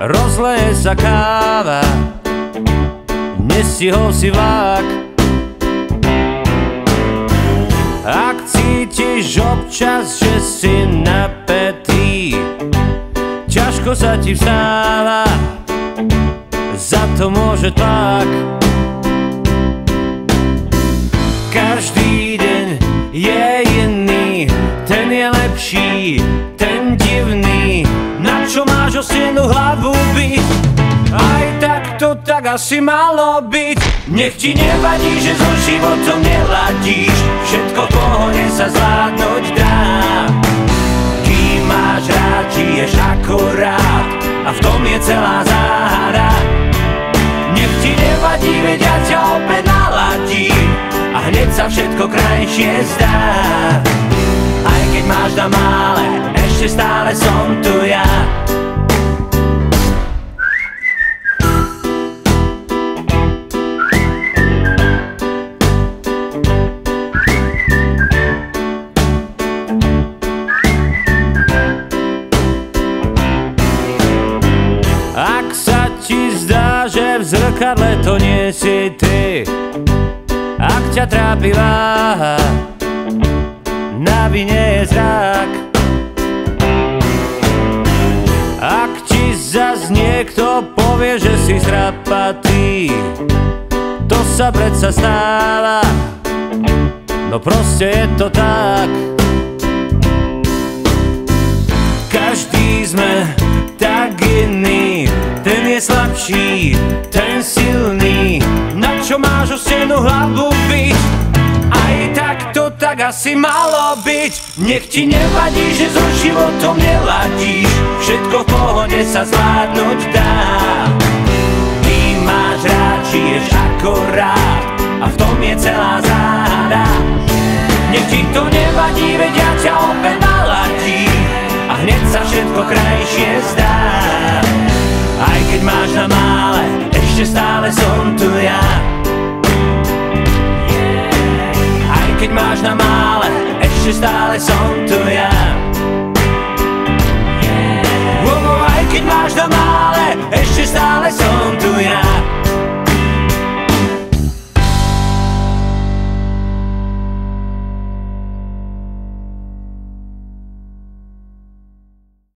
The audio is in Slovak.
Rozleje sa káva. Nestihol si vlak. Ak cítiš občas, že si napätý Ťažko sa ti vstáva Za to môže tlak. Každý deň je iný Ten je lepší, ten divný čo máš o stenu hlavu byť? Aj tak to tak asi malo byť. Nech ti nevadí, že so životom neladíš. Všetko v pohode sa zvládnuť dá. Kým máš rád, žiješ akorát A v tom je celá záhada. Nech ti nevadí, veď ja ťa opäť naladím. A hneď sa všetko krajšie zdá. Aj keď máš mále, ešte stále som tu ja. Ak sa ti zdá, že v zrkadle to nie si ty Ak ťa trápi váha Na vine je zrak niekto povie, že si zrapatý To sa predsa stáva. No proste je to tak. Každý sme tak iný Ten je slabší, ten silný. Na čo máš o stenu hlavu byť? Aj tak to tak asi malo byť. Nech ti nevadí, že so životom neladíš. Všetko sa zvládnuť dá Ty máš rád, žiješ akorát A v tom je celá záhada. Nech ti to nevadí, veď ja ťa opäť naladím A hneď sa všetko krajšie zdá Aj keď máš na mále, ešte stále som tu ja. Aj keď máš na mále, ešte stále som tu ja